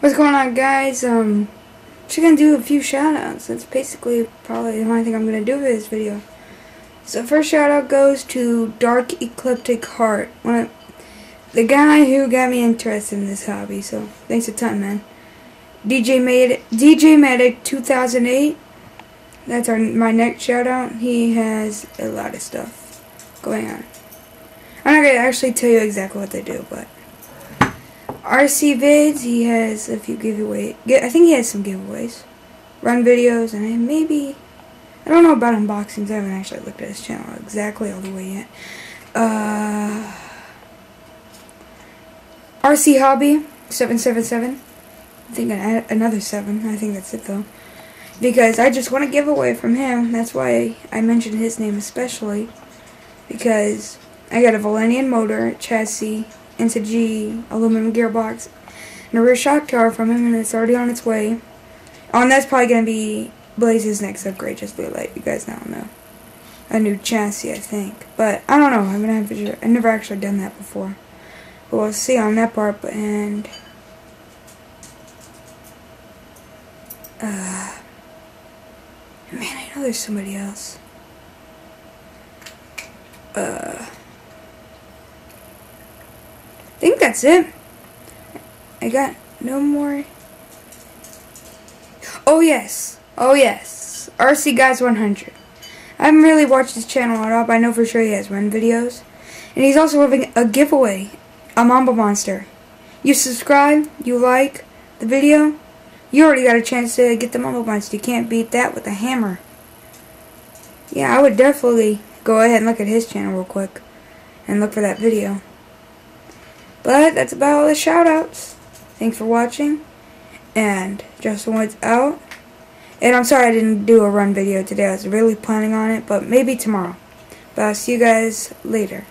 What's going on guys? Um just gonna do a few shoutouts. That's basically probably the only thing I'm gonna do for this video. So first shout out goes to Dark Ecliptic Heart. One of, the guy who got me interested in this hobby, so thanks a ton man. DJ made DJ Medic 2008. That's our my next shout out. He has a lot of stuff going on. I'm not gonna actually tell you exactly what they do, but RC Vids, he has a few giveaways. I think he has some giveaways. Run videos, and maybe... I don't know about unboxings. I haven't actually looked at his channel exactly all the way yet. Uh, RC Hobby, 777. I think another 7. I think that's it, though. Because I just want a giveaway from him. That's why I mentioned his name especially. Because I got a Velineon motor, chassis, into G aluminum gearbox and a rear shock tower from him and it's already on its way. Oh, and that's probably going to be Blaze's next upgrade, just to let you guys now know. A new chassis, I think. But, I don't know, to, I've never actually done that before. But we'll see on that part, But, and... Uh, man, I know there's somebody else. Uh... I think that's it. I got no more. Oh, yes. Oh, yes. RC Guys 100. I haven't really watched his channel at all, but I know for sure he has run videos. And he's also having a giveaway, a Mamba Monster. You subscribe, you like the video, you already got a chance to get the Mamba Monster. You can't beat that with a hammer. Yeah, I would definitely go ahead and look at his channel real quick and look for that video. But that's about all the shoutouts. Thanks for watching. And Justin Woods out. And I'm sorry I didn't do a run video today. I was really planning on it, but maybe tomorrow. But I'll see you guys later.